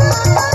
मैं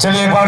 चलिए एक बार